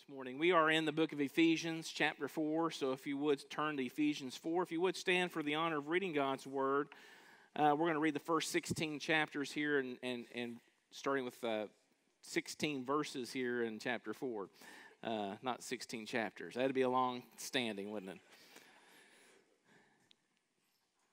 this morning. We are in the book of Ephesians, chapter 4. So if you would turn to Ephesians 4, if you would stand for the honor of reading God's word, uh, we're going to read the first 16 chapters here and, and, and starting with uh, 16 verses here in chapter 4. Uh, not 16 chapters. That'd be a long standing, wouldn't it?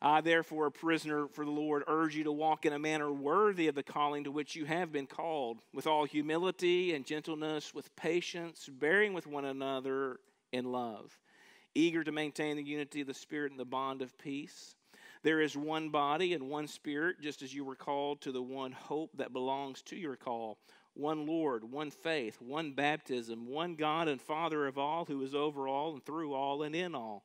I, therefore, a prisoner for the Lord, urge you to walk in a manner worthy of the calling to which you have been called, with all humility and gentleness, with patience, bearing with one another in love, eager to maintain the unity of the Spirit and the bond of peace. There is one body and one Spirit, just as you were called to the one hope that belongs to your call one Lord, one faith, one baptism, one God and Father of all, who is over all and through all and in all.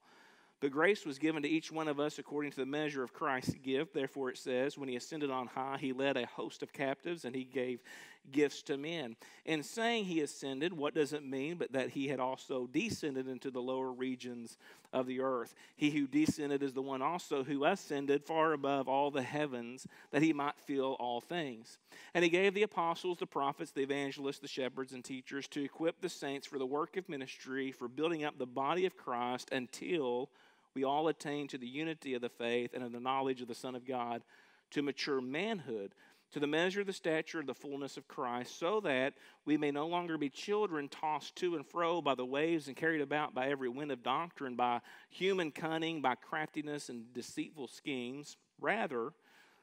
But grace was given to each one of us according to the measure of Christ's gift. Therefore, it says, when he ascended on high, he led a host of captives and he gave gifts to men. In saying he ascended, what does it mean but that he had also descended into the lower regions of the earth? He who descended is the one also who ascended far above all the heavens that he might fill all things. And he gave the apostles, the prophets, the evangelists, the shepherds, and teachers to equip the saints for the work of ministry, for building up the body of Christ until we all attain to the unity of the faith and of the knowledge of the Son of God, to mature manhood, to the measure of the stature of the fullness of Christ, so that we may no longer be children tossed to and fro by the waves and carried about by every wind of doctrine, by human cunning, by craftiness and deceitful schemes. Rather,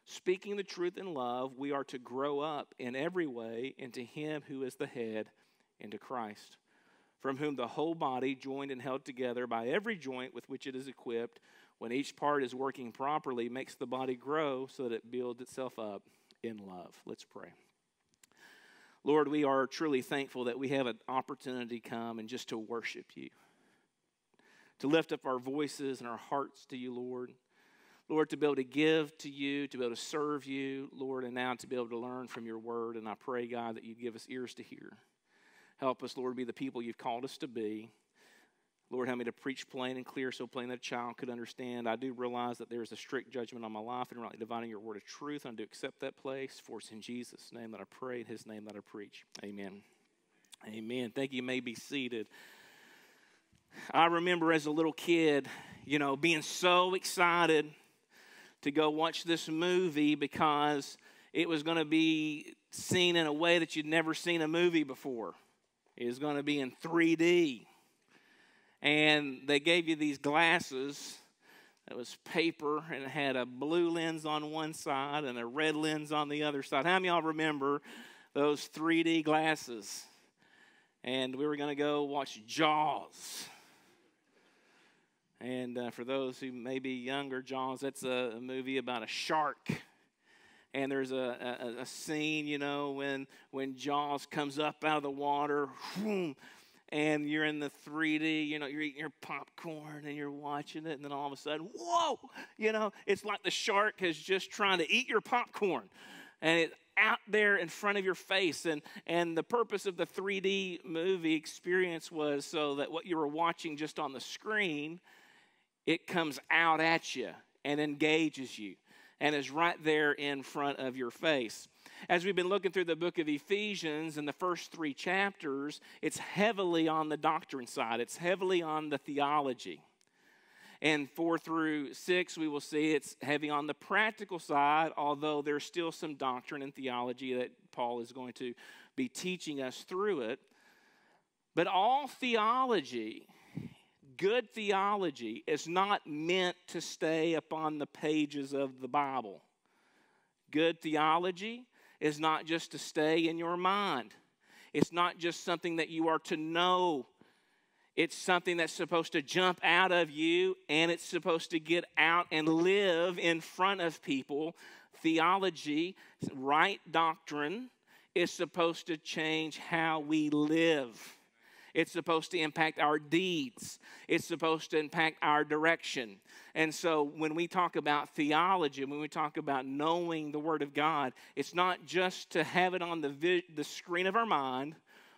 speaking the truth in love, we are to grow up in every way into Him who is the head, into Christ from whom the whole body, joined and held together by every joint with which it is equipped, when each part is working properly, makes the body grow so that it builds itself up in love. Let's pray. Lord, we are truly thankful that we have an opportunity to come and just to worship you, to lift up our voices and our hearts to you, Lord. Lord, to be able to give to you, to be able to serve you, Lord, and now to be able to learn from your word. And I pray, God, that you'd give us ears to hear. Help us, Lord, be the people you've called us to be. Lord, help me to preach plain and clear so plain that a child could understand. I do realize that there is a strict judgment on my life and rightly dividing your word of truth. And I do accept that place. For it's in Jesus' name that I pray, in his name that I preach. Amen. Amen. Thank you. you may be seated. I remember as a little kid, you know, being so excited to go watch this movie because it was going to be seen in a way that you'd never seen a movie before is going to be in 3D. And they gave you these glasses that was paper and it had a blue lens on one side and a red lens on the other side. How many y'all remember those 3D glasses? And we were going to go watch Jaws. And uh, for those who may be younger, Jaws, that's a, a movie about a shark and there's a, a, a, scene, you know, when when Jaws comes up out of the water, whoom, and you're in the 3D, you know, you're eating your popcorn and you're watching it, and then all of a sudden, whoa, you know, it's like the shark is just trying to eat your popcorn, and it's out there in front of your face. And and the purpose of the 3D movie experience was so that what you were watching just on the screen, it comes out at you and engages you and is right there in front of your face. As we've been looking through the book of Ephesians in the first three chapters, it's heavily on the doctrine side, it's heavily on the theology. And four through six, we will see it's heavy on the practical side, although there's still some doctrine and theology that Paul is going to be teaching us through it. But all theology good theology is not meant to stay upon the pages of the Bible. Good theology is not just to stay in your mind, it's not just something that you are to know. It's something that's supposed to jump out of you and it's supposed to get out and live in front of people. Theology, right doctrine, is supposed to change how we live. It's supposed to impact our deeds. It's supposed to impact our direction. And so when we talk about theology, when we talk about knowing the Word of God, it's not just to have it on the, vi- the screen of our mind,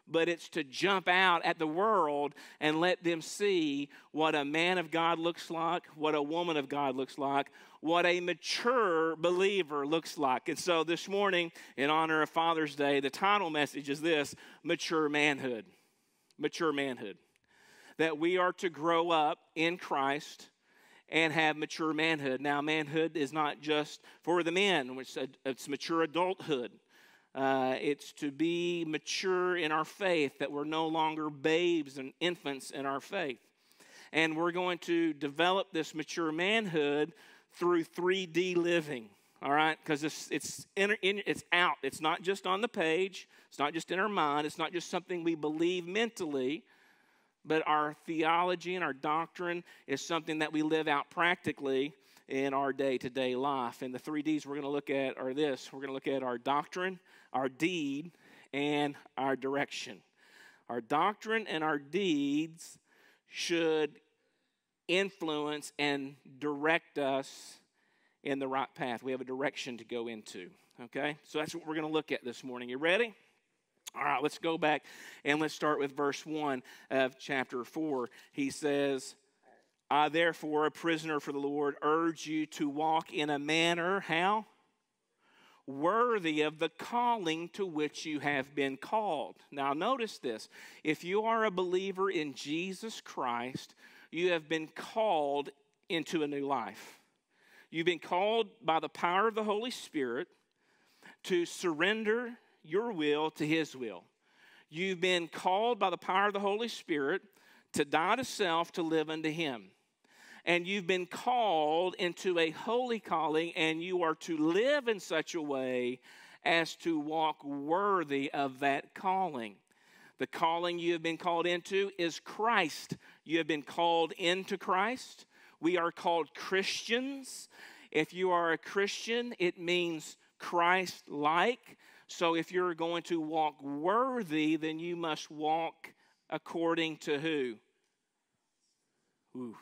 but it's to jump out at the world and let them see what a man of God looks like, what a woman of God looks like, what a mature believer looks like. And so this morning, in honor of Father's Day, the title message is this Mature Manhood mature manhood. That we are to grow up in Christ and have mature manhood. Now, manhood is not just for the men, which it's mature adulthood. Uh, it's to be mature in our faith, that we're no longer babes and infants in our faith. And we're going to develop this mature manhood through 3D living, all right? Because it's, it's, in, it's out. It's not just on the page, it's not just in our mind, it's not just something we believe mentally, but our theology and our doctrine is something that we live out practically in our day to day life. And the three D's we're going to look at are this we're going to look at our doctrine, our deed, and our direction. Our doctrine and our deeds should influence and direct us in the right path. We have a direction to go into. Okay? So that's what we're going to look at this morning. You ready? All right, let's go back and let's start with verse 1 of chapter 4. He says, I, therefore, a prisoner for the Lord, urge you to walk in a manner, how? Worthy of the calling to which you have been called. Now, notice this. If you are a believer in Jesus Christ, you have been called into a new life. You've been called by the power of the Holy Spirit to surrender your will to His will. You've been called by the power of the Holy Spirit to die to self to live unto Him. And you've been called into a holy calling, and you are to live in such a way as to walk worthy of that calling. The calling you have been called into is Christ. You have been called into Christ. We are called Christians. If you are a Christian, it means Christ like. So if you're going to walk worthy, then you must walk according to who? Ooh.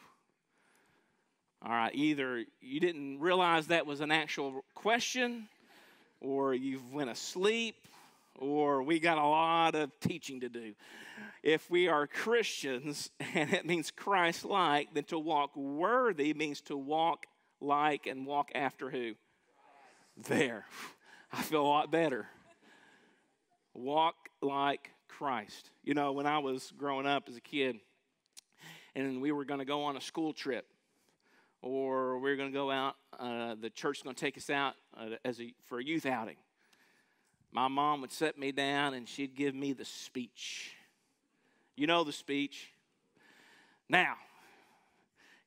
All right, either you didn't realize that was an actual question, or you've went asleep, or we got a lot of teaching to do. If we are Christians and it means Christ like, then to walk worthy means to walk like and walk after who? There. I feel a lot better. Walk like Christ. You know, when I was growing up as a kid, and we were going to go on a school trip, or we are going to go out, uh, the church's going to take us out uh, as a, for a youth outing. My mom would set me down and she'd give me the speech. You know the speech. Now,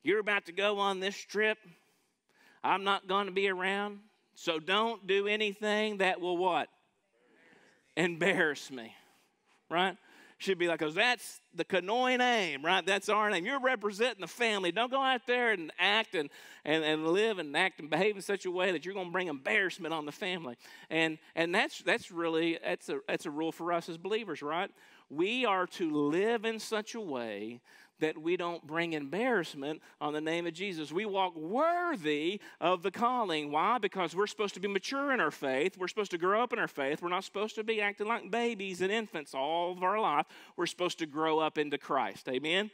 you're about to go on this trip. I'm not going to be around. So don't do anything that will what? Embarrass me. Right? Should be like, because that's the Cannoy name, right? That's our name. You're representing the family. Don't go out there and act and, and, and live and act and behave in such a way that you're going to bring embarrassment on the family. And, and that's, that's really, that's a, that's a rule for us as believers, right? We are to live in such a way that we don't bring embarrassment on the name of Jesus. We walk worthy of the calling. Why? Because we're supposed to be mature in our faith. We're supposed to grow up in our faith. We're not supposed to be acting like babies and infants all of our life. We're supposed to grow up into Christ. Amen?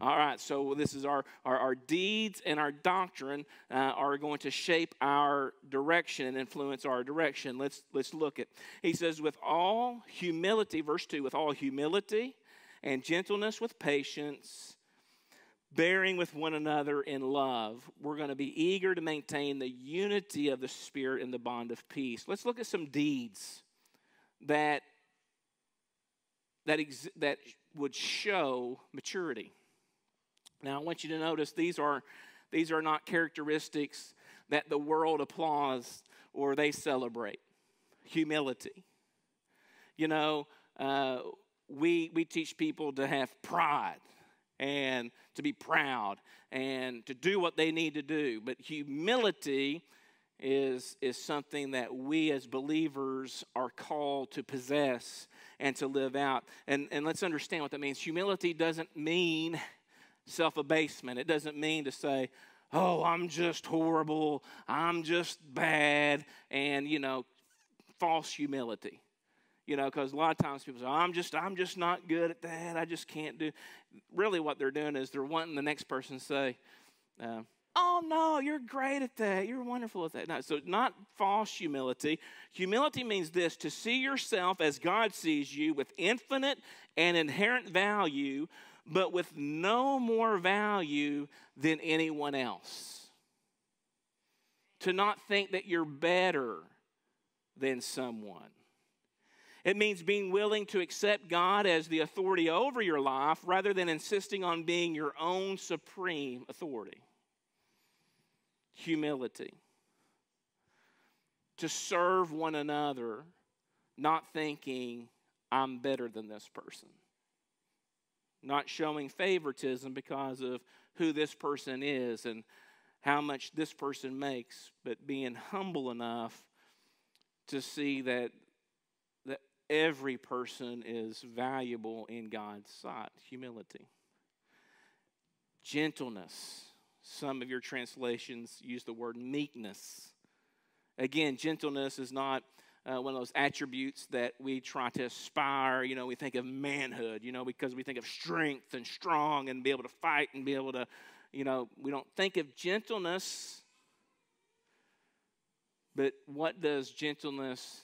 All right, so this is our, our, our deeds and our doctrine uh, are going to shape our direction and influence our direction. Let's, let's look at. He says, with all humility, verse 2, with all humility and gentleness with patience, bearing with one another in love. We're going to be eager to maintain the unity of the Spirit in the bond of peace. Let's look at some deeds that that ex- that would show maturity. Now, I want you to notice these are these are not characteristics that the world applauds or they celebrate. Humility. You know, uh, we, we teach people to have pride and to be proud and to do what they need to do. But humility is, is something that we as believers are called to possess and to live out. And, and let's understand what that means. Humility doesn't mean self abasement, it doesn't mean to say, oh, I'm just horrible, I'm just bad, and, you know, false humility you know because a lot of times people say i'm just i'm just not good at that i just can't do really what they're doing is they're wanting the next person to say uh, Oh, no, you're great at that. You're wonderful at that. No, so, not false humility. Humility means this to see yourself as God sees you with infinite and inherent value, but with no more value than anyone else. To not think that you're better than someone. It means being willing to accept God as the authority over your life rather than insisting on being your own supreme authority. Humility. To serve one another, not thinking, I'm better than this person. Not showing favoritism because of who this person is and how much this person makes, but being humble enough to see that every person is valuable in God's sight. Humility. Gentleness. Some of your translations use the word meekness. Again, gentleness is not uh, one of those attributes that we try to aspire. You know, we think of manhood, you know, because we think of strength and strong and be able to fight and be able to, you know, we don't think of gentleness. But what does gentleness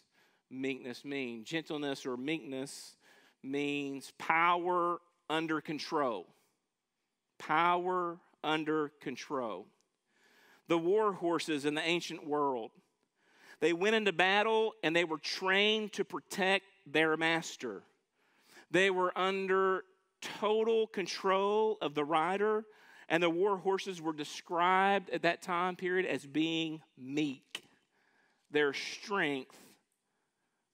meekness mean? Gentleness or meekness means power under control. Power under control. The war horses in the ancient world, they went into battle and they were trained to protect their master. They were under total control of the rider, and the war horses were described at that time period as being meek. Their strength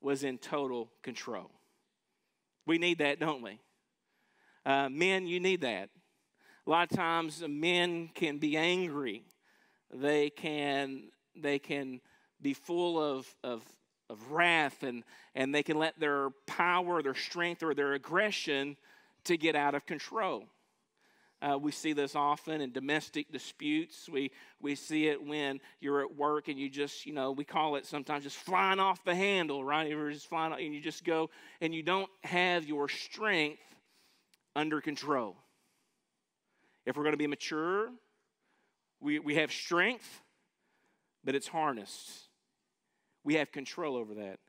was in total control. We need that, don't we? Uh, men, you need that. A lot of times, men can be angry. They can they can be full of of, of wrath, and and they can let their power, their strength, or their aggression to get out of control. Uh, we see this often in domestic disputes. We, we see it when you're at work and you just, you know, we call it sometimes just flying off the handle, right? You're just flying and you just go and you don't have your strength under control. If we're going to be mature, we, we have strength, but it's harnessed. We have control over that.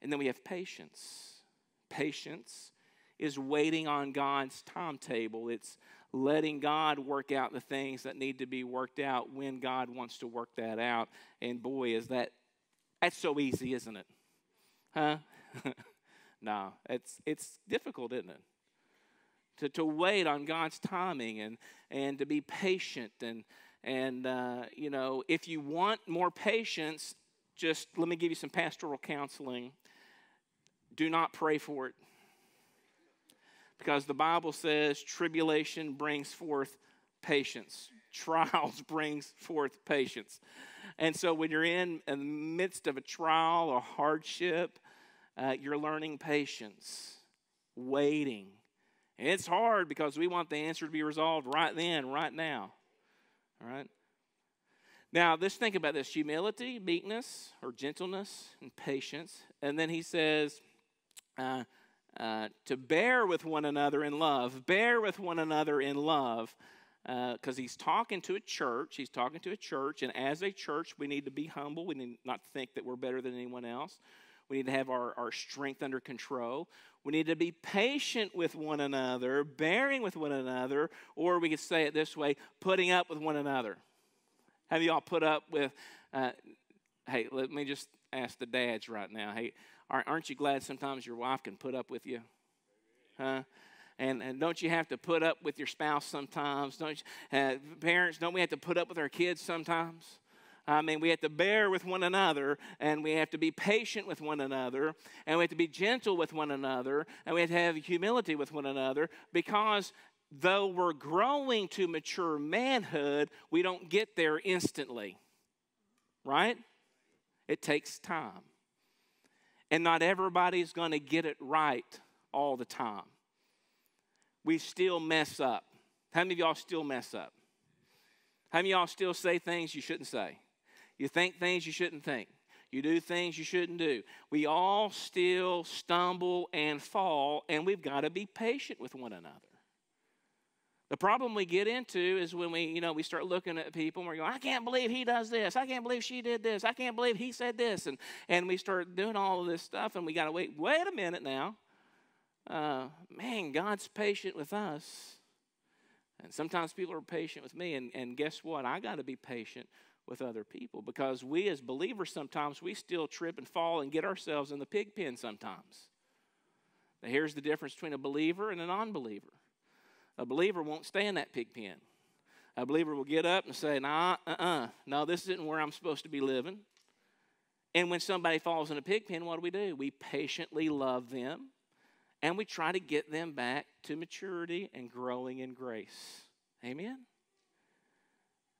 And then we have patience. Patience is waiting on God's timetable. It's letting God work out the things that need to be worked out when God wants to work that out. And boy, is that that's so easy, isn't it? Huh? no, it's it's difficult, isn't it? To, to wait on God's timing and and to be patient and and uh, you know if you want more patience, just let me give you some pastoral counseling. Do not pray for it because the Bible says tribulation brings forth patience. Trials brings forth patience. And so when you're in, in the midst of a trial or hardship, uh, you're learning patience, waiting. And it's hard because we want the answer to be resolved right then, right now. All right? Now, let's think about this humility, meekness, or gentleness, and patience. And then he says, uh, uh, to bear with one another in love. Bear with one another in love because uh, he's talking to a church. He's talking to a church, and as a church, we need to be humble. We need not think that we're better than anyone else. We need to have our, our strength under control. We need to be patient with one another, bearing with one another, or we could say it this way putting up with one another. Have you all put up with, uh, hey, let me just ask the dads right now. Hey, Aren't you glad sometimes your wife can put up with you? Huh? And, and don't you have to put up with your spouse sometimes? Don't you, uh, parents, don't we have to put up with our kids sometimes? I mean, we have to bear with one another, and we have to be patient with one another, and we have to be gentle with one another, and we have to have humility with one another because though we're growing to mature manhood, we don't get there instantly. Right? It takes time. And not everybody's going to get it right all the time. We still mess up. How many of y'all still mess up? How many of y'all still say things you shouldn't say? You think things you shouldn't think. You do things you shouldn't do. We all still stumble and fall, and we've got to be patient with one another. The problem we get into is when we, you know, we start looking at people and we're going, I can't believe he does this. I can't believe she did this. I can't believe he said this. And, and we start doing all of this stuff and we got to wait, wait a minute now. Uh, man, God's patient with us. And sometimes people are patient with me. And, and guess what? I got to be patient with other people because we as believers sometimes we still trip and fall and get ourselves in the pig pen sometimes. Now, here's the difference between a believer and a non believer a believer won't stay in that pig pen. A believer will get up and say, nah, uh uh, no, this isn't where I'm supposed to be living. And when somebody falls in a pig pen, what do we do? We patiently love them and we try to get them back to maturity and growing in grace. Amen?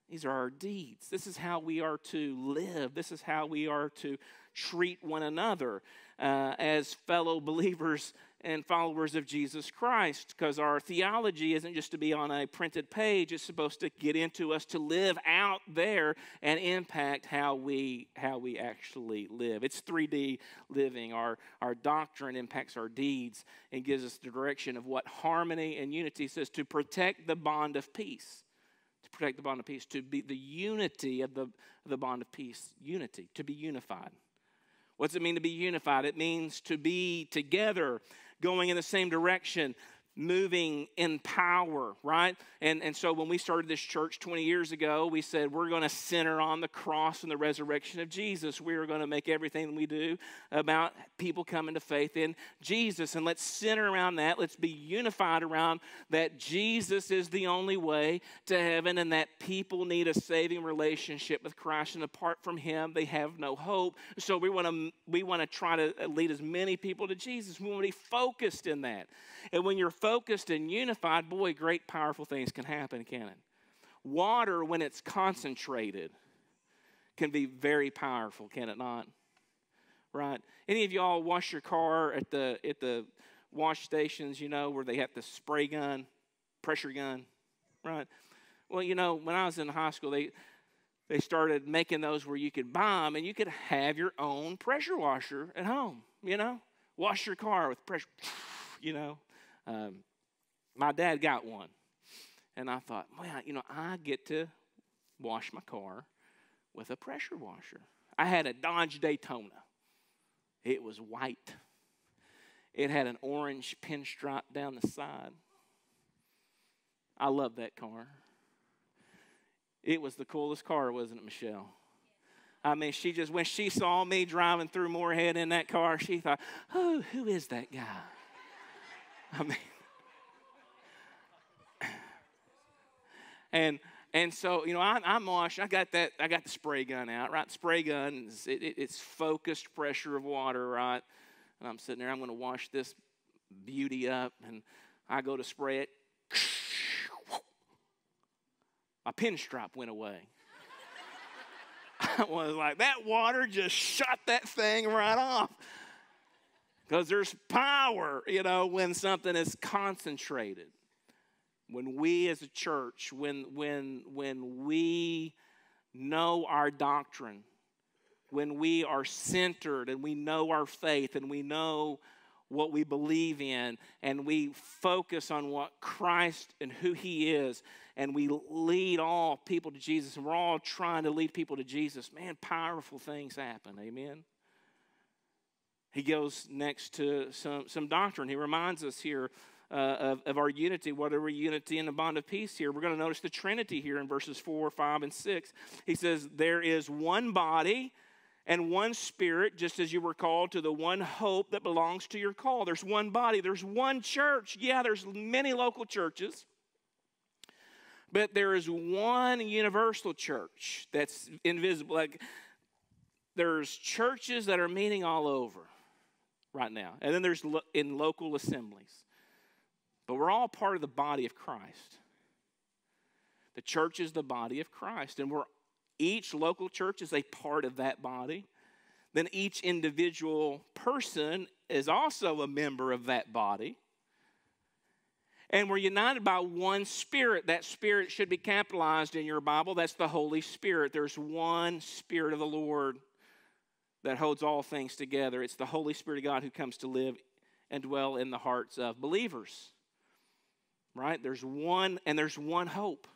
These are our deeds. This is how we are to live. This is how we are to treat one another uh, as fellow believers and followers of Jesus Christ because our theology isn't just to be on a printed page it's supposed to get into us to live out there and impact how we how we actually live. It's 3D living. Our our doctrine impacts our deeds and gives us the direction of what harmony and unity says to protect the bond of peace to protect the bond of peace to be the unity of the, the bond of peace unity to be unified. What does it mean to be unified? It means to be together, going in the same direction, moving in power, right? And, and so when we started this church 20 years ago, we said we're going to center on the cross and the resurrection of Jesus. We are going to make everything we do about people coming to faith in Jesus. And let's center around that. Let's be unified around that Jesus is the only way to heaven and that people need a saving relationship with Christ. And apart from Him, they have no hope. So we want to, we want to try to lead as many people to Jesus. We want to be focused in that. And when you're focused and unified, boy, great, powerful things can happen, can it? Water, when it's concentrated, can be very powerful, can it not? Right? Any of y'all wash your car at the at the wash stations, you know, where they have the spray gun, pressure gun, right? Well, you know, when I was in high school, they they started making those where you could buy them and you could have your own pressure washer at home, you know? Wash your car with pressure, you know. Um, my dad got one. And I thought, well, you know, I get to wash my car with a pressure washer. I had a Dodge Daytona. It was white. It had an orange pinstripe down the side. I love that car. It was the coolest car, wasn't it, Michelle? I mean, she just, when she saw me driving through Morehead in that car, she thought, oh, who is that guy? I mean, and and so you know I, am washing. I got that. I got the spray gun out. Right, spray gun. It, it, it's focused pressure of water. Right, and I'm sitting there. I'm going to wash this beauty up, and I go to spray it. My pinstripe went away. I was like, that water just shot that thing right off. Because there's power, you know, when something is concentrated. When we as a church, when, when, when we know our doctrine, when we are centered and we know our faith and we know what we believe in and we focus on what Christ and who He is and we lead all people to Jesus and we're all trying to lead people to Jesus, man, powerful things happen. Amen he goes next to some, some doctrine. He reminds us here uh, of, of our unity, whatever unity in the bond of peace here. We're going to notice the Trinity here in verses 4, 5, and 6. He says, There is one body and one spirit, just as you were called to the one hope that belongs to your call. There's one body, there's one church. Yeah, there's many local churches. But there is one universal church that's invisible. Like there's churches that are meeting all over right now. And then there's lo- in local assemblies. But we're all part of the body of Christ. The church is the body of Christ, and we're each local church is a part of that body. Then each individual person is also a member of that body. And we're united by one spirit. That spirit should be capitalized in your Bible. That's the Holy Spirit. There's one Spirit of the Lord that holds all things together. It's the Holy Spirit of God who comes to live and dwell in the hearts of believers. right? There's one, and there's one hope.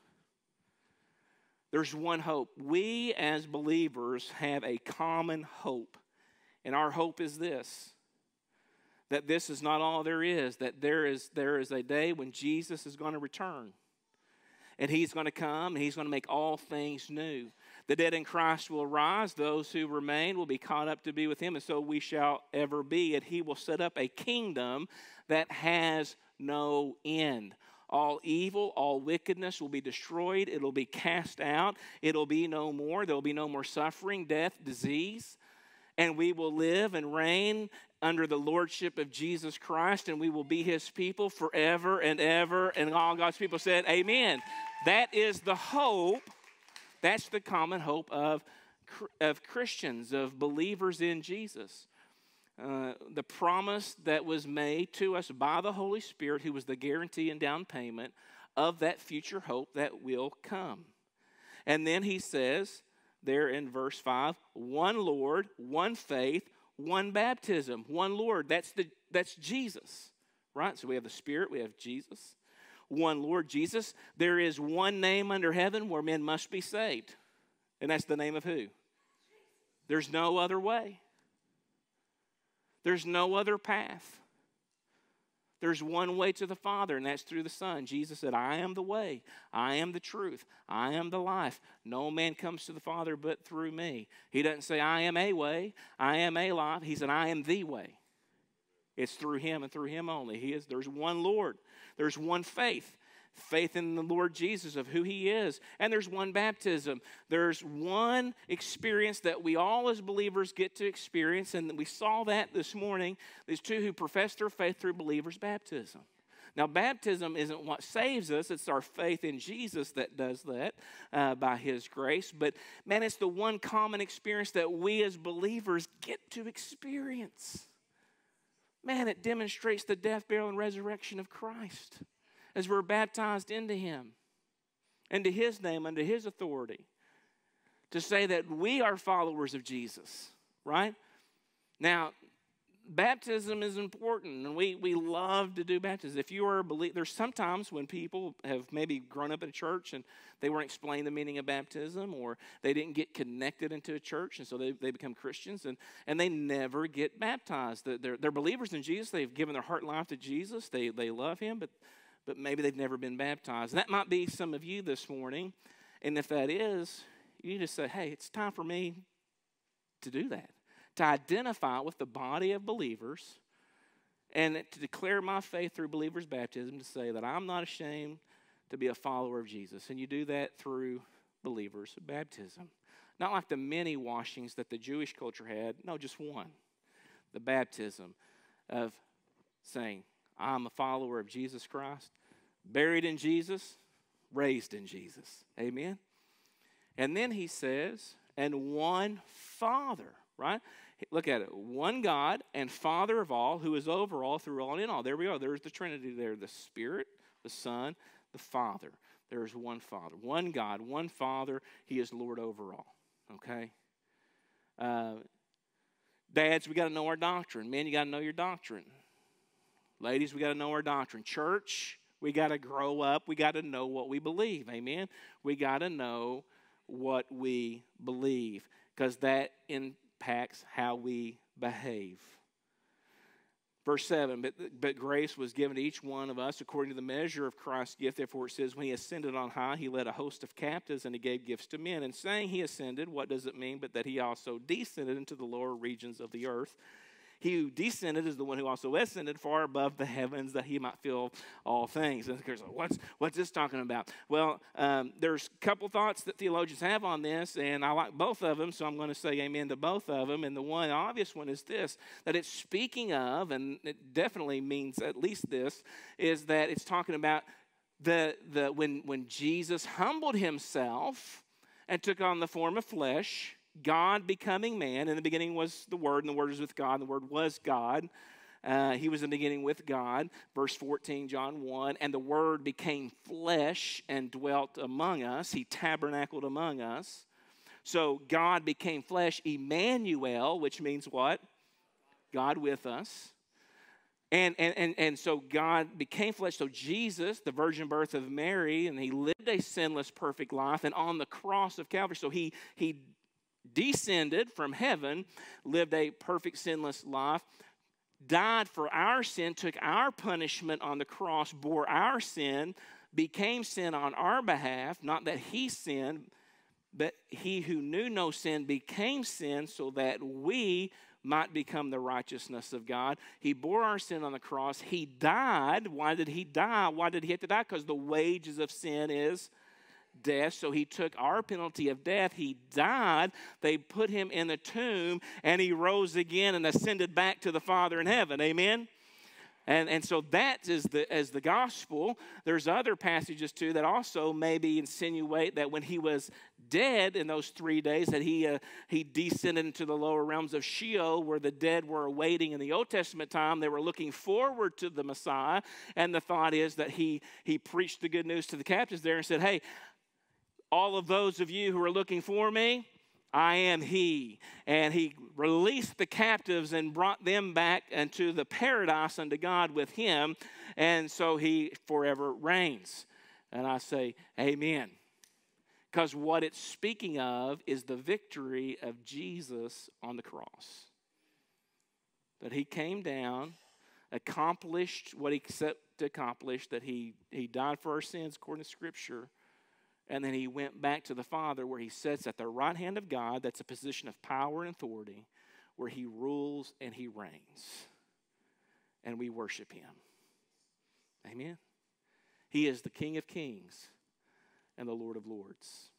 There's one hope. We as believers have a common hope. And our hope is this that this is not all there is, that there is, there is a day when Jesus is going to return. And he's going to come and he's going to make all things new. The dead in Christ will rise, those who remain will be caught up to be with him, and so we shall ever be. And he will set up a kingdom that has no end. All evil, all wickedness will be destroyed. It'll be cast out. It'll be no more. There'll be no more suffering, death, disease. And we will live and reign under the lordship of Jesus Christ, and we will be his people forever and ever. And all God's people said, Amen. That is the hope. That's the common hope of, of Christians, of believers in Jesus. Uh, the promise that was made to us by the Holy Spirit, who was the guarantee and down payment of that future hope that will come. And then he says there in verse 5 one Lord, one faith, one baptism, one Lord. That's, the, that's Jesus, right? So we have the Spirit, we have Jesus, one Lord Jesus. There is one name under heaven where men must be saved, and that's the name of who? There's no other way. There's no other path. There's one way to the Father, and that's through the Son. Jesus said, I am the way, I am the truth, I am the life. No man comes to the Father but through me. He doesn't say, I am a way, I am a life. He said, I am the way. It's through Him and through Him only. He is, there's one Lord, there's one faith faith in the Lord Jesus of who He is. And there's one baptism. There's one experience that we all as believers get to experience. And we saw that this morning. These two who profess their faith through believers' baptism. Now, baptism isn't what saves us, it's our faith in Jesus that does that uh, by His grace. But man, it's the one common experience that we as believers get to experience. Man, it demonstrates the death, burial, and resurrection of Christ as we're baptized into Him, into His name, under His authority, to say that we are followers of Jesus, right? Now, baptism is important and we, we love to do baptism if you are a believer there's sometimes when people have maybe grown up in a church and they weren't explained the meaning of baptism or they didn't get connected into a church and so they, they become christians and, and they never get baptized they're, they're believers in jesus they've given their heart and life to jesus they, they love him but but maybe they've never been baptized. And that might be some of you this morning. And if that is, you need to say, hey, it's time for me to do that, to identify with the body of believers and to declare my faith through believers' baptism to say that I'm not ashamed to be a follower of Jesus. And you do that through believers' baptism. Not like the many washings that the Jewish culture had, no, just one. The baptism of saying, I'm a follower of Jesus Christ, buried in Jesus, raised in Jesus. Amen. And then he says, and one Father, right? Look at it. One God and Father of all, who is over all, through all, and in all. There we are. There's the Trinity there the Spirit, the Son, the Father. There is one Father, one God, one Father. He is Lord over all. Okay? Uh, dads, we got to know our doctrine. Men, you got to know your doctrine. Ladies, we got to know our doctrine. Church, we got to grow up. We got to know what we believe. Amen. We got to know what we believe because that impacts how we behave. Verse 7 but, but grace was given to each one of us according to the measure of Christ's gift. Therefore, it says, When he ascended on high, he led a host of captives and he gave gifts to men. And saying he ascended, what does it mean? But that he also descended into the lower regions of the earth. He who descended is the one who also ascended far above the heavens that he might fill all things. And of what's, what's this talking about? Well, um, there's a couple thoughts that theologians have on this, and I like both of them, so I'm going to say amen to both of them. And the one obvious one is this that it's speaking of, and it definitely means at least this, is that it's talking about the, the when, when Jesus humbled himself and took on the form of flesh God becoming man. In the beginning was the Word, and the Word was with God, and the Word was God. Uh, he was in the beginning with God. Verse 14, John 1. And the Word became flesh and dwelt among us. He tabernacled among us. So God became flesh, Emmanuel, which means what? God with us. And, and, and, and so God became flesh. So Jesus, the virgin birth of Mary, and he lived a sinless, perfect life. And on the cross of Calvary, so he, he descended from heaven, lived a perfect, sinless life, died for our sin, took our punishment on the cross, bore our sin, became sin on our behalf. Not that he sinned, but he who knew no sin became sin so that we might become the righteousness of God. He bore our sin on the cross. He died. Why did he die? Why did he have to die? Because the wages of sin is death. So he took our penalty of death. He died. They put him in the tomb, and he rose again and ascended back to the Father in heaven. Amen. And, and so that is the, as the gospel. There's other passages too that also maybe insinuate that when he was dead in those three days, that he, uh, he descended into the lower realms of Sheol where the dead were awaiting in the Old Testament time. They were looking forward to the Messiah. And the thought is that he, he preached the good news to the captives there and said, Hey, all of those of you who are looking for me, I am he. And he released the captives and brought them back into the paradise unto God with him. And so he forever reigns. And I say, Amen. Because what it's speaking of is the victory of Jesus on the cross. That he came down, accomplished what he set to accomplish, that he, he died for our sins according to Scripture and then he went back to the Father where he sits at the right hand of God. That's a position of power and authority where he rules and he reigns. And we worship him. Amen. He is the King of kings and the Lord of lords.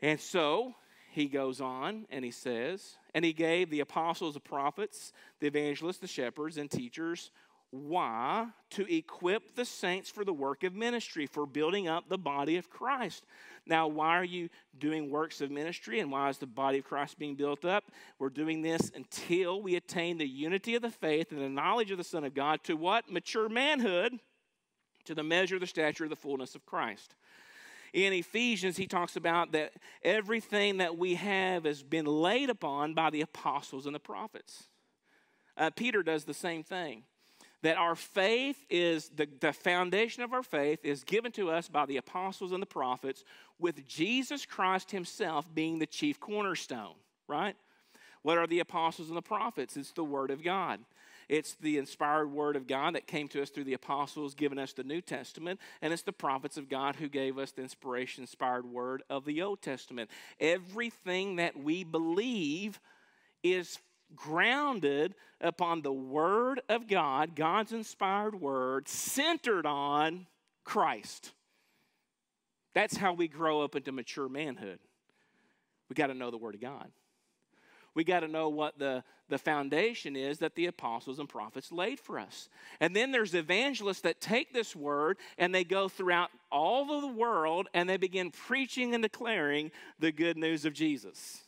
And so he goes on and he says, and he gave the apostles, the prophets, the evangelists, the shepherds, and teachers why? To equip the saints for the work of ministry, for building up the body of Christ. Now, why are you doing works of ministry and why is the body of Christ being built up? We're doing this until we attain the unity of the faith and the knowledge of the Son of God to what? Mature manhood, to the measure of the stature of the fullness of Christ. In Ephesians, he talks about that everything that we have has been laid upon by the apostles and the prophets. Uh, Peter does the same thing that our faith is the, the foundation of our faith is given to us by the apostles and the prophets, with Jesus Christ Himself being the chief cornerstone, right? What are the apostles and the prophets? It's the Word of God. It's the inspired Word of God that came to us through the apostles, giving us the New Testament, and it's the prophets of God who gave us the inspiration inspired Word of the Old Testament. Everything that we believe is grounded upon the Word of God, God's inspired Word, centered on Christ. That's how we grow up into mature manhood. We got to know the Word of God. We got to know what the, the foundation is that the apostles and prophets laid for us. And then there's evangelists that take this word and they go throughout all of the world and they begin preaching and declaring the good news of Jesus.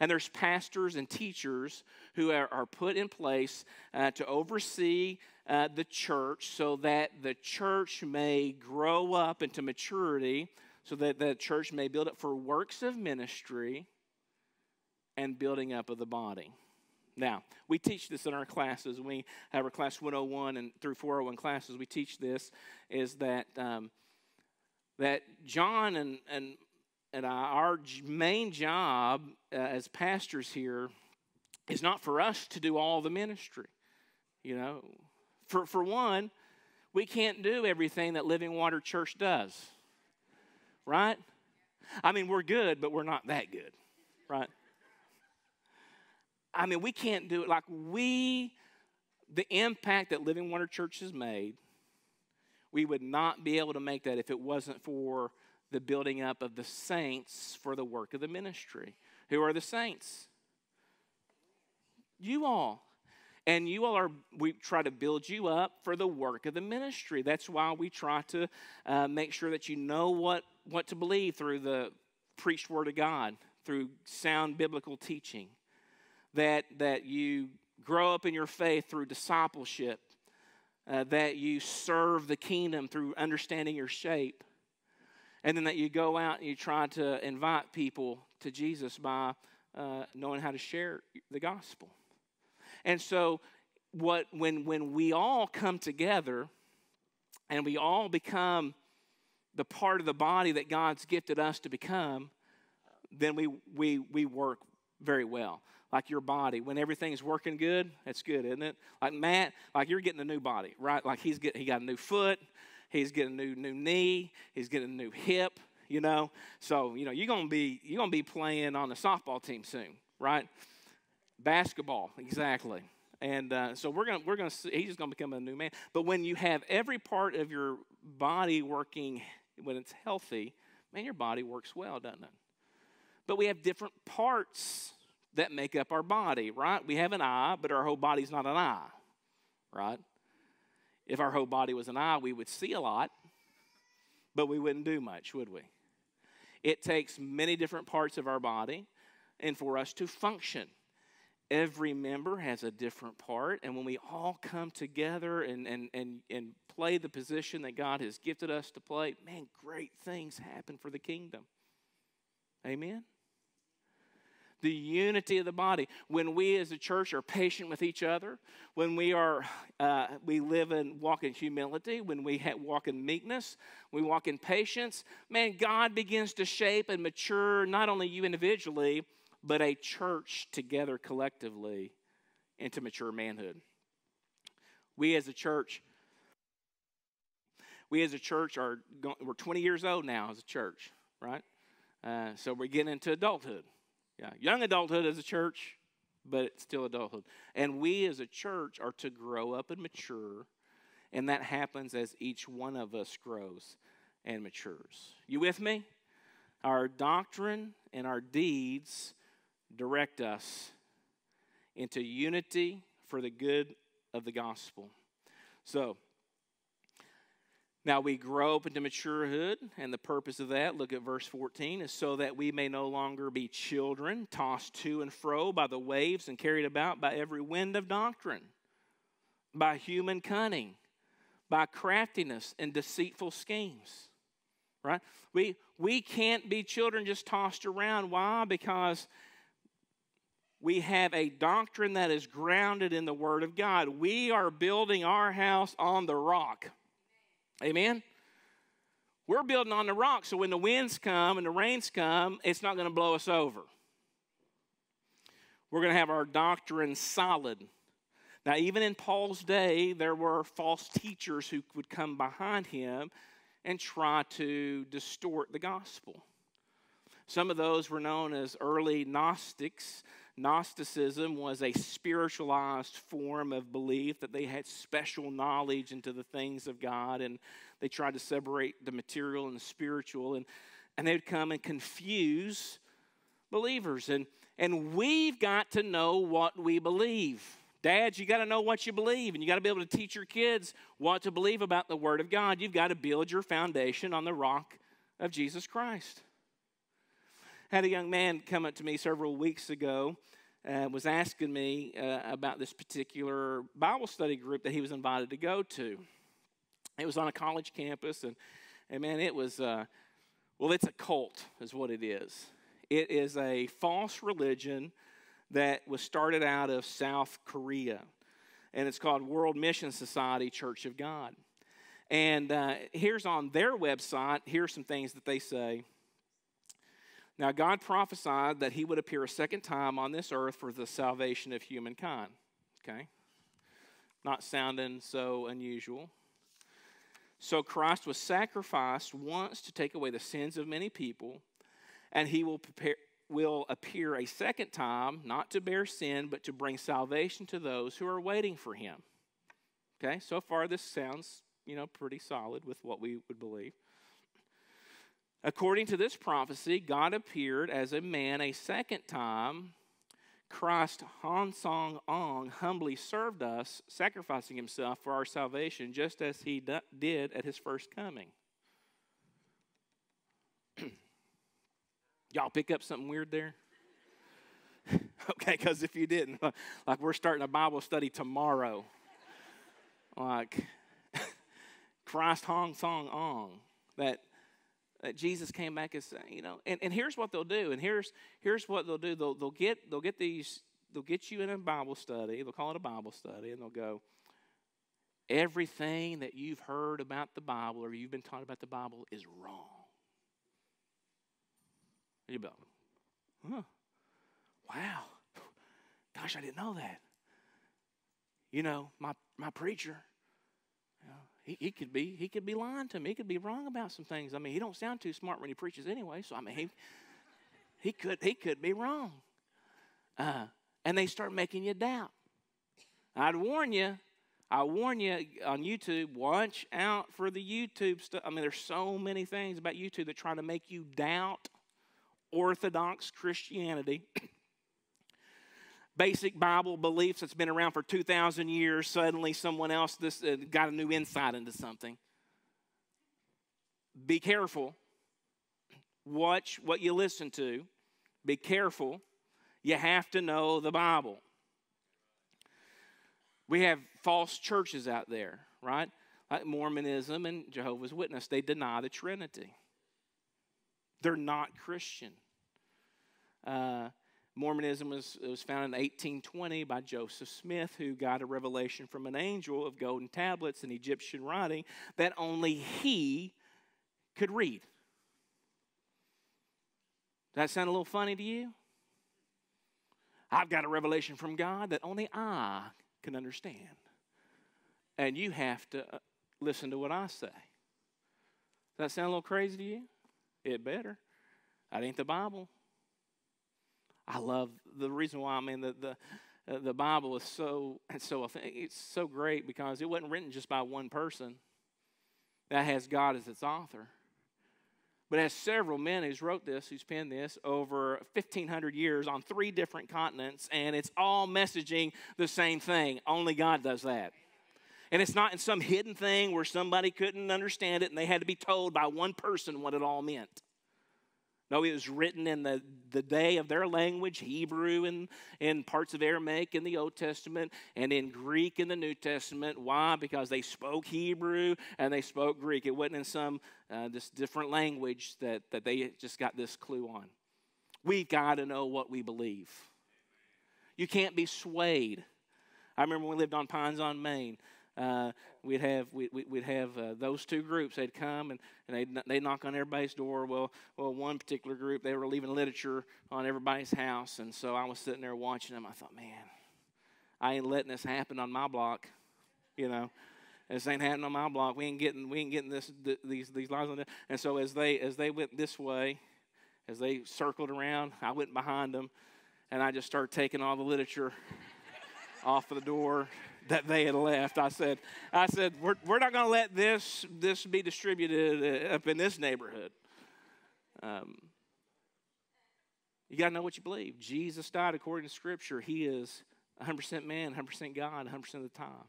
And there's pastors and teachers who are, are put in place uh, to oversee uh, the church so that the church may grow up into maturity, so that the church may build up for works of ministry and building up of the body. Now, we teach this in our classes. We have our class 101 and through 401 classes. We teach this is that um, that John and, and and our main job uh, as pastors here is not for us to do all the ministry. You know, for, for one, we can't do everything that Living Water Church does, right? I mean, we're good, but we're not that good, right? I mean, we can't do it like we, the impact that Living Water Church has made, we would not be able to make that if it wasn't for the building up of the saints for the work of the ministry. Who are the saints? You all. And you all are, we try to build you up for the work of the ministry. That's why we try to uh, make sure that you know what, what to believe through the preached word of God, through sound biblical teaching. That, that you grow up in your faith through discipleship, uh, that you serve the kingdom through understanding your shape, and then that you go out and you try to invite people to Jesus by uh, knowing how to share the gospel. And so what when when we all come together and we all become the part of the body that God's gifted us to become, then we we we work very well. Like your body, when everything's working good, that's good, isn't it? Like Matt, like you're getting a new body, right? Like he's get he got a new foot, he's getting a new new knee, he's getting a new hip, you know. So you know you're gonna be you're gonna be playing on the softball team soon, right? Basketball, exactly. And uh, so we're gonna we're gonna see, he's just gonna become a new man. But when you have every part of your body working when it's healthy, man, your body works well, doesn't it? But we have different parts that make up our body, right? We have an eye, but our whole body's not an eye, right? If our whole body was an eye, we would see a lot, but we wouldn't do much, would we? It takes many different parts of our body and for us to function. Every member has a different part, and when we all come together and, and, and, and play the position that God has gifted us to play, man, great things happen for the kingdom. Amen? The unity of the body. When we as a church are patient with each other, when we are uh, we live and walk in humility, when we ha- walk in meekness, we walk in patience. Man, God begins to shape and mature not only you individually, but a church together collectively into mature manhood. We as a church, we as a church are we're 20 years old now as a church, right? Uh, so we're getting into adulthood. Yeah, young adulthood as a church, but it's still adulthood. And we as a church are to grow up and mature, and that happens as each one of us grows and matures. You with me? Our doctrine and our deeds direct us into unity for the good of the gospel. So, now we grow up into maturehood, and the purpose of that, look at verse 14, is so that we may no longer be children, tossed to and fro by the waves and carried about by every wind of doctrine, by human cunning, by craftiness and deceitful schemes. Right? We, we can't be children just tossed around. Why? Because we have a doctrine that is grounded in the Word of God. We are building our house on the rock. Amen? We're building on the rock, so when the winds come and the rains come, it's not going to blow us over. We're going to have our doctrine solid. Now, even in Paul's day, there were false teachers who would come behind him and try to distort the gospel. Some of those were known as early Gnostics. Gnosticism was a spiritualized form of belief that they had special knowledge into the things of God and they tried to separate the material and the spiritual and, and they would come and confuse believers. And, and we've got to know what we believe. Dads, you got to know what you believe, and you got to be able to teach your kids what to believe about the Word of God. You've got to build your foundation on the rock of Jesus Christ had a young man come up to me several weeks ago uh, was asking me uh, about this particular Bible study group that he was invited to go to. It was on a college campus, and, and man, it was, uh, well, it's a cult, is what it is. It is a false religion that was started out of South Korea, and it's called World Mission Society Church of God. And uh, here's on their website, here's some things that they say. Now, God prophesied that he would appear a second time on this earth for the salvation of humankind. Okay? Not sounding so unusual. So, Christ was sacrificed once to take away the sins of many people, and he will, prepare, will appear a second time, not to bear sin, but to bring salvation to those who are waiting for him. Okay? So far, this sounds, you know, pretty solid with what we would believe. According to this prophecy, God appeared as a man a second time. Christ Han Song Ong humbly served us, sacrificing himself for our salvation, just as he d- did at his first coming. Y'all pick up something weird there? okay, because if you didn't, like we're starting a Bible study tomorrow. Like Christ Hong Song Ong. That that Jesus came back and say, you know, and, and here's what they'll do, and here's here's what they'll do. They'll they'll get they'll get these they'll get you in a Bible study. They'll call it a Bible study, and they'll go, everything that you've heard about the Bible or you've been taught about the Bible is wrong. You go, huh? Wow. Gosh, I didn't know that. You know, my, my preacher, he, he could be he could be lying to me. He could be wrong about some things. I mean, he don't sound too smart when he preaches anyway. So I mean, he he could he could be wrong. Uh, and they start making you doubt. I'd warn you. I warn you on YouTube, watch out for the YouTube stuff. I mean, there's so many things about YouTube that try to make you doubt Orthodox Christianity. Basic Bible beliefs that's been around for 2,000 years, suddenly someone else this, uh, got a new insight into something. Be careful. Watch what you listen to. Be careful. You have to know the Bible. We have false churches out there, right? Like Mormonism and Jehovah's Witness. They deny the Trinity. They're not Christian. Uh, Mormonism was, was founded in 1820 by Joseph Smith, who got a revelation from an angel of golden tablets in Egyptian writing that only he could read. Does that sound a little funny to you? I've got a revelation from God that only I can understand. And you have to uh, listen to what I say. Does that sound a little crazy to you? It better. That ain't the Bible. I love the reason why I mean the the uh, the Bible is so so it's so great because it wasn't written just by one person that has God as its author, but has several men who's wrote this, who's penned this over 1,500 years on three different continents, and it's all messaging the same thing. Only God does that. And it's not in some hidden thing where somebody couldn't understand it and they had to be told by one person what it all meant. No, it was written in the, the day of their language, Hebrew and in parts of Aramaic in the Old Testament, and in Greek in the New Testament. Why? Because they spoke Hebrew and they spoke Greek. It wasn't in some uh, this different language that, that they just got this clue on. We've got to know what we believe. You can't be swayed. I remember when we lived on Pines on Main uh, we'd have we, would have uh, those two groups. They'd come and, and they'd, they'd knock on everybody's door. Well, well, one particular group they were leaving literature on everybody's house, and so I was sitting there watching them. I thought, man, I ain't letting this happen on my block. You know, this ain't happening on my block. We ain't getting we ain't getting this these these lies on there. And so as they as they went this way, as they circled around, I went behind them, and I just started taking all the literature off of the door that they had left. I said, I said, we're, we're not going to let this, this be distributed uh, up in this neighborhood. Um, you got to know what you believe. Jesus died according to Scripture. He is 100% man, 100% God, 100% of the time.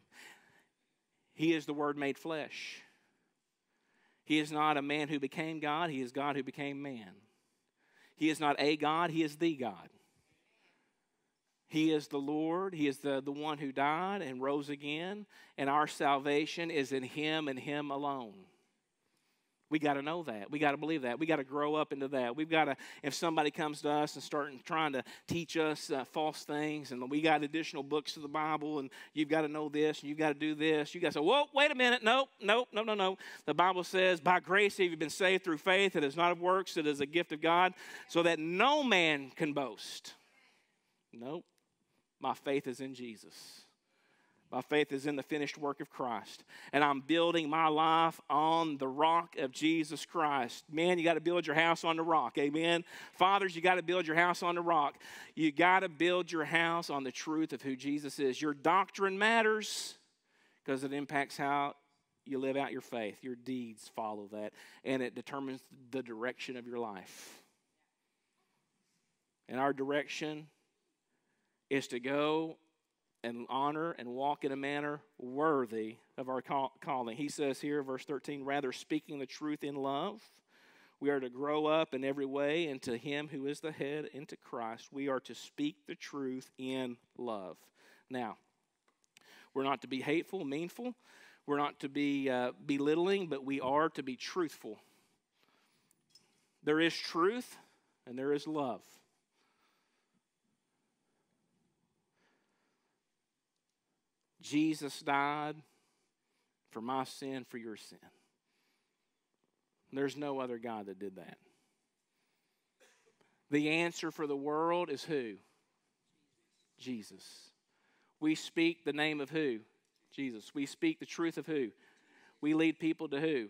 He is the Word made flesh. He is not a man who became God, He is God who became man. He is not a God, He is the God. He is the Lord. He is the, the one who died and rose again. And our salvation is in Him and Him alone. We got to know that. We got to believe that. We got to grow up into that. We've got to, if somebody comes to us and starting trying to teach us uh, false things, and we got additional books of the Bible, and you've got to know this, and you've got to do this, you got to say, whoa, wait a minute. Nope, nope, no, no, no. The Bible says, by grace have you been saved through faith. It is not of works, it is a gift of God, so that no man can boast. Nope. My faith is in Jesus. My faith is in the finished work of Christ. And I'm building my life on the rock of Jesus Christ. Man, you got to build your house on the rock. Amen. Fathers, you got to build your house on the rock. You got to build your house on the truth of who Jesus is. Your doctrine matters because it impacts how you live out your faith. Your deeds follow that, and it determines the direction of your life. And our direction is to go and honor and walk in a manner worthy of our calling. He says here, verse 13, rather speaking the truth in love, we are to grow up in every way into Him who is the head, into Christ. We are to speak the truth in love. Now, we're not to be hateful, meanful. We're not to be uh, belittling, but we are to be truthful. There is truth and there is love. Jesus died for my sin, for your sin. There's no other God that did that. The answer for the world is who? Jesus. We speak the name of who? Jesus. We speak the truth of who? We lead people to who?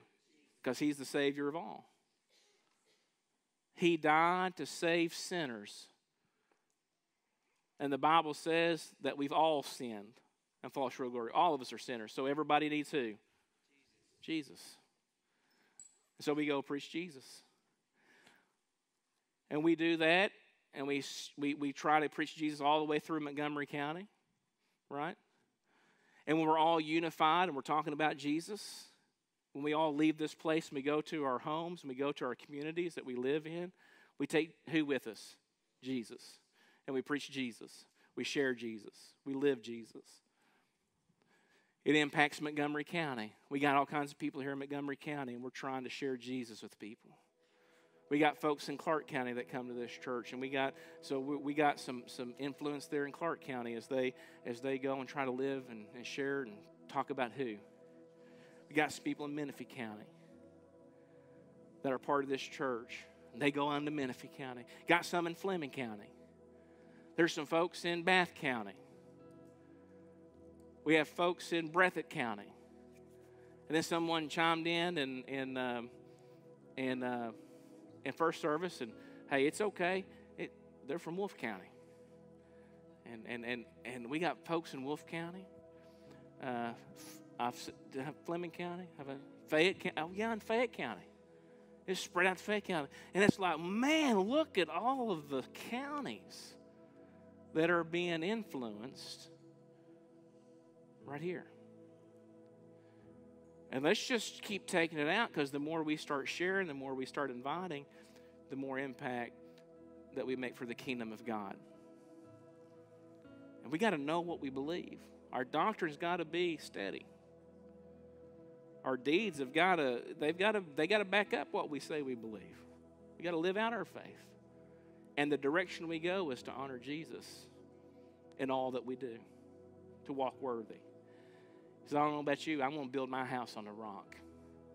Because he's the Savior of all. He died to save sinners. And the Bible says that we've all sinned and fall short of glory. All of us are sinners. So everybody needs who? Jesus. So we go preach Jesus. And we do that, and we, we, we try to preach Jesus all the way through Montgomery County, right? And when we're all unified and we're talking about Jesus, when we all leave this place and we go to our homes and we go to our communities that we live in, we take who with us? Jesus. And we preach Jesus. We share Jesus. We live Jesus. It impacts Montgomery County. We got all kinds of people here in Montgomery County, and we're trying to share Jesus with people. We got folks in Clark County that come to this church, and we got so we, we got some some influence there in Clark County as they as they go and try to live and, and share and talk about who. We got some people in Menifee County that are part of this church. They go on to Menifee County. Got some in Fleming County. There's some folks in Bath County. We have folks in Breathitt County. And then someone chimed in and in um, in uh, in first service, and hey, it's okay. It, they're from Wolfe County, and and and and we got folks in Wolfe County. Uh, I've Fleming County, have a Fayette County. Oh yeah, in Fayette County. It's spread out to Fayette County, and it's like, man, look at all of the counties that are being influenced right here. And let's just keep taking it out because the more we start sharing, the more we start inviting, the more impact that we make for the kingdom of God. And we got to know what we believe. Our doctrine's got to be steady. Our deeds have got to they've got to they got to back up what we say we believe. We got to live out our faith. And the direction we go is to honor Jesus in all that we do, to walk worthy. I don't know about you, I'm going to build my house on the rock.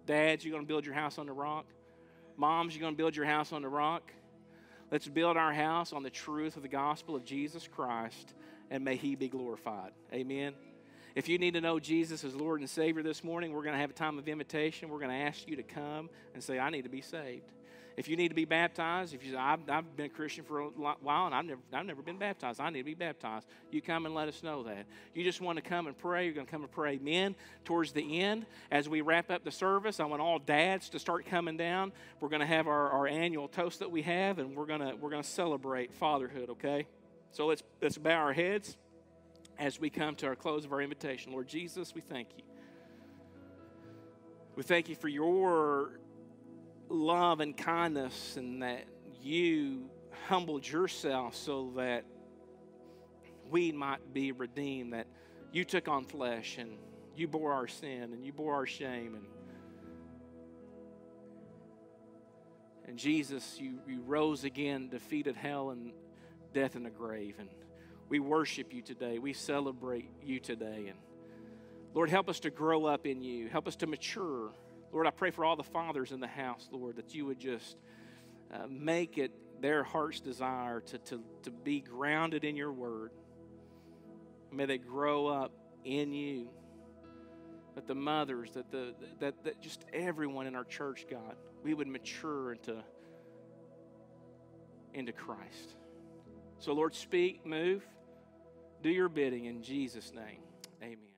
Dads, you're going to build your house on the rock. Moms, you're going to build your house on the rock. Let's build our house on the truth of the gospel of Jesus Christ, and may He be glorified. Amen. If you need to know Jesus as Lord and Savior this morning, we're going to have a time of invitation. We're going to ask you to come and say, I need to be saved. If you need to be baptized, if you say, I've, I've been a Christian for a while and I've never, I've never been baptized, I need to be baptized, you come and let us know that. You just want to come and pray, you're going to come and pray. Men, towards the end, as we wrap up the service, I want all dads to start coming down. We're going to have our, our annual toast that we have, and we're going to, we're going to celebrate fatherhood, okay? So let's, let's bow our heads as we come to our close of our invitation. Lord Jesus, we thank you. We thank you for your love and kindness and that you humbled yourself so that we might be redeemed, that you took on flesh and you bore our sin and you bore our shame and and Jesus you, you rose again defeated hell and death and the grave. And we worship you today. We celebrate you today. And Lord help us to grow up in you. Help us to mature Lord, I pray for all the fathers in the house, Lord, that you would just uh, make it their heart's desire to, to, to be grounded in your word. May they grow up in you. That the mothers, that the that, that just everyone in our church, God, we would mature into, into Christ. So, Lord, speak, move, do your bidding in Jesus' name. Amen.